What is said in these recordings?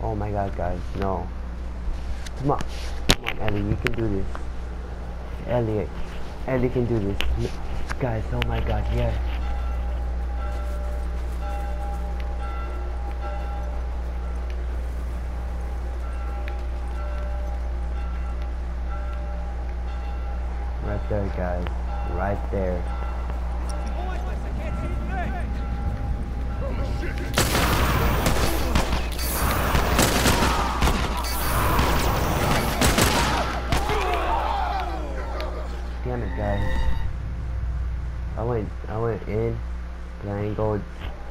Oh my god, guys, no. Come on. Come on, Ellie, you can do this. Elliot. Ellie can do this. Guys, oh my god, yeah. Right there, guys. Right there.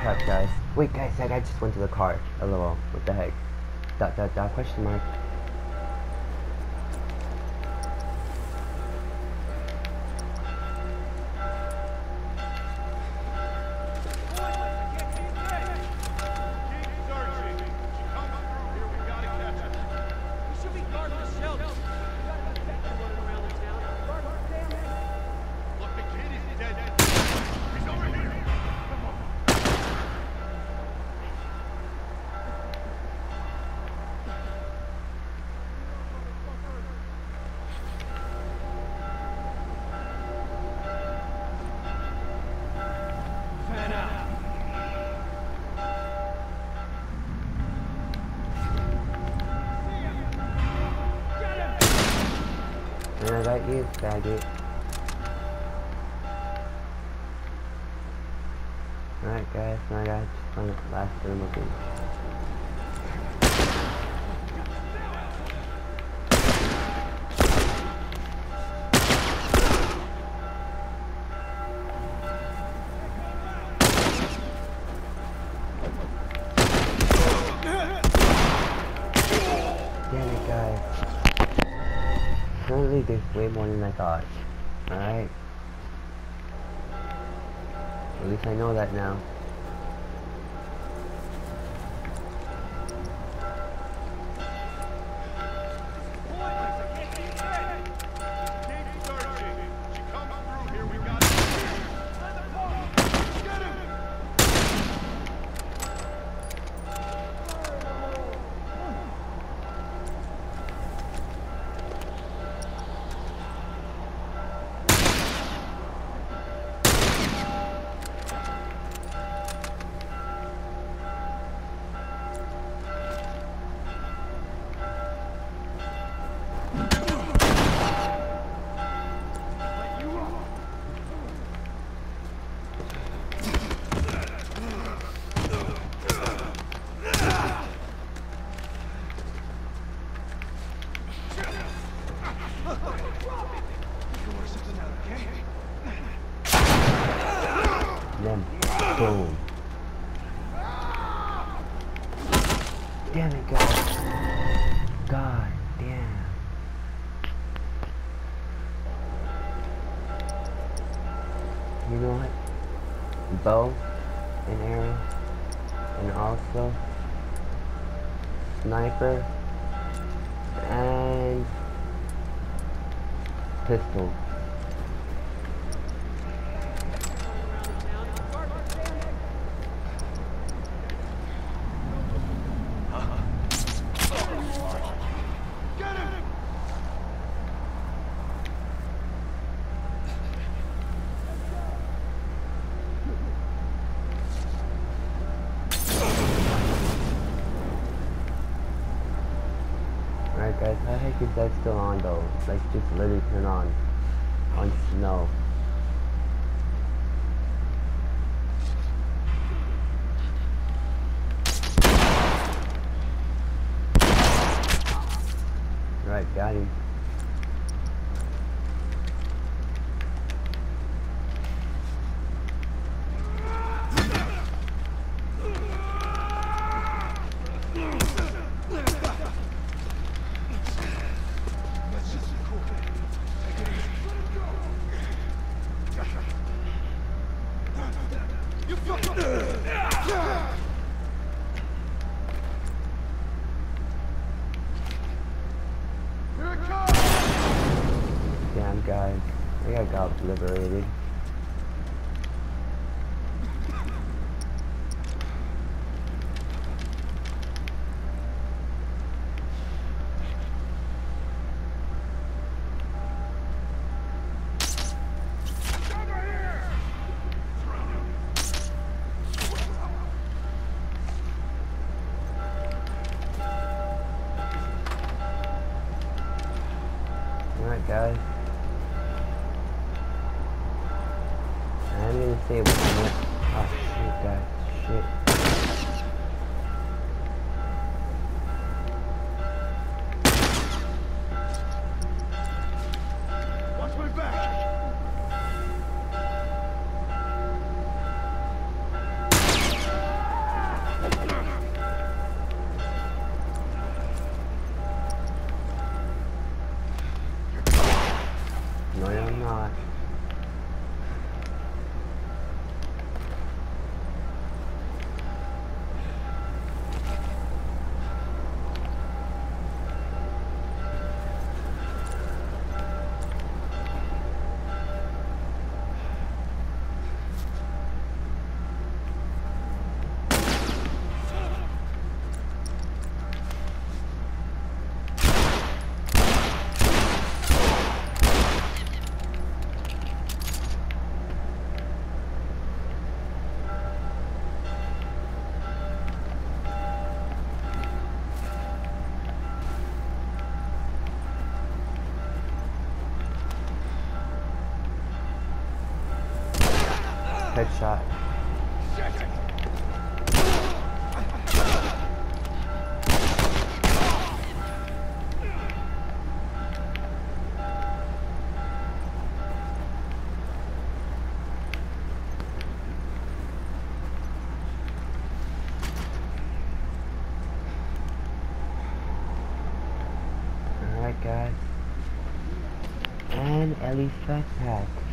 crap, guys. Wait, guys, that guy just went to the car. LOL. What the heck? Dot, dot, dot, question mark. And I got you, faggot. Alright guys, I gotta just find the last room looking. Damn it guys. Apparently there's way more than I thought. Alright. At least I know that now. Damn it guys. God damn. You know what? Bow and arrow and also sniper and pistol. Alright guys, how the heck is that still on though? Like just literally turn on. On snow. Right, got him. Damn guys, I got got liberated. Alright guys. I'm gonna in it. Oh shit guys, shit. Headshot. Alright guys. And Ellie's backpack.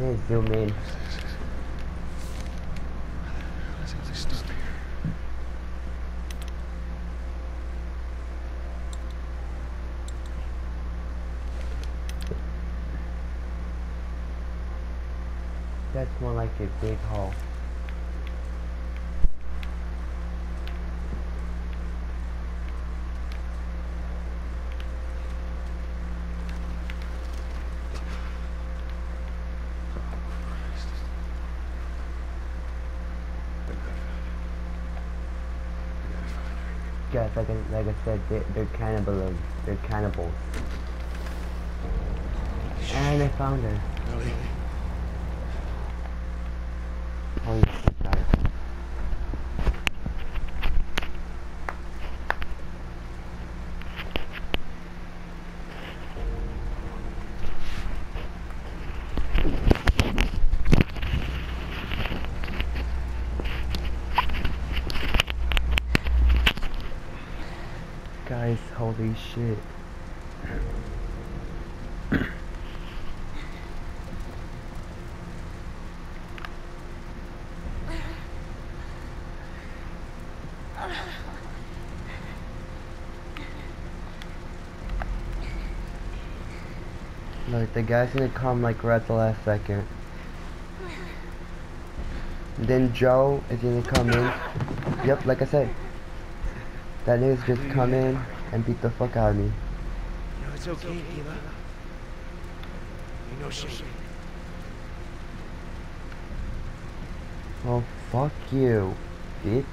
Zoom in. That's more like a big hole. Guys, like I, said, they're, they're cannibals. They're cannibals. And I found her. Ellie, Holy shit, guys. Holy shit. Look, the guy's gonna come like right at the last second. Then Joel is gonna come in. Yep, like I said. That nigga's just come in and beat the fuck out of me. you know it's okay, Eva. You know shame. Well, fuck you, bitch.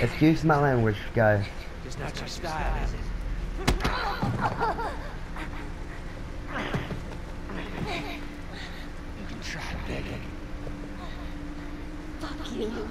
Excuse my language, guys. It's not your style, is it? You can try begging. Fuck you.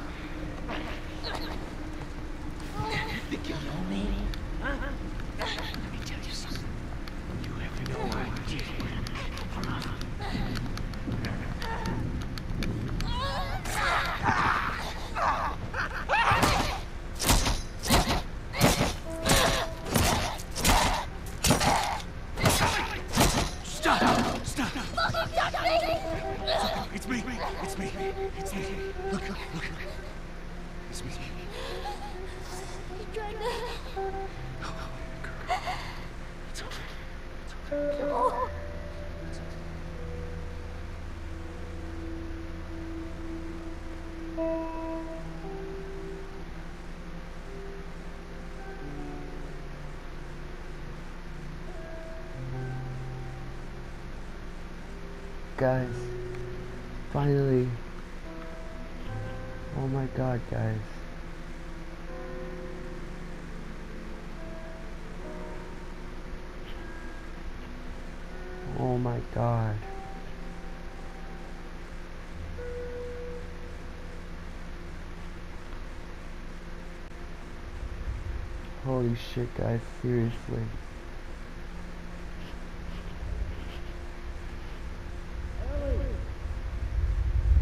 Guys, finally. Oh my god, guys. Oh my god. Holy shit, guys, seriously.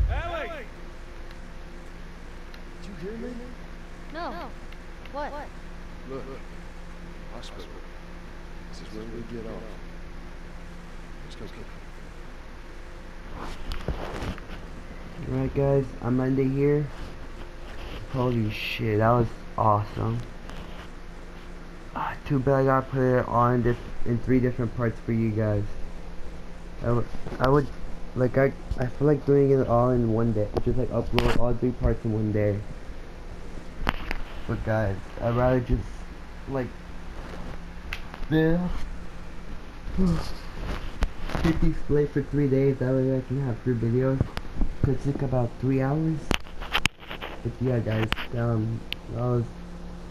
Ellie! Did you hear me? No. What? what? Look. Hospital. This is where we get off. Let's go. Alright guys, I'm ending here. Holy shit, that was awesome. Ah, too bad I gotta put it on this in three different parts for you guys. I would, I would, like I, I feel like doing it all in one day. Just like upload all three parts in one day. But guys, I'd rather just like, yeah. keep these split for three days. That way I can have three videos. Could take about three hours. But yeah, guys, um, that was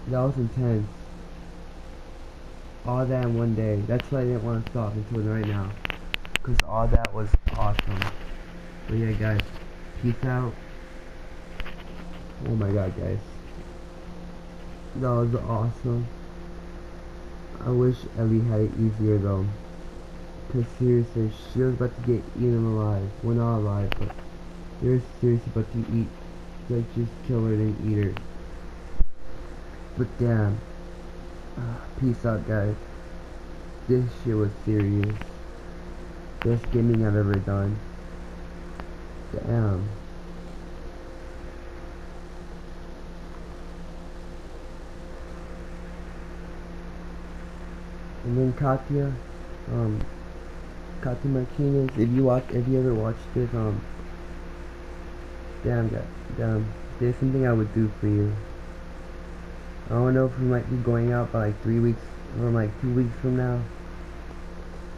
that was intense. All that in one day. That's why I didn't want to stop until right now. Cause all that was awesome. But yeah, guys, peace out. Oh my god, guys, that was awesome. I wish Ellie had it easier though. Cause seriously, she was about to get eaten alive. Well, not alive, but they're seriously about to eat. Like, just kill her and eat her. But damn. Ah, peace out, guys. This shit was serious. Best gaming I've ever done. Damn. And then Katya, um, Katya Martinez, if you watch, if you ever watched this, um, damn, damn, there's something I would do for you. I don't know if we might be going out by like three weeks, or like two weeks from now.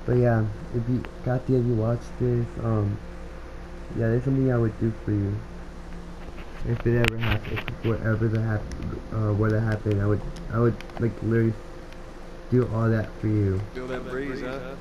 But yeah, if you, Katya, if you watch this, um, yeah, there's something I would do for you. If it ever happened, if whatever that happened, uh, were to happen, I would, I would, like, literally do all that for you. Feel that breeze, huh?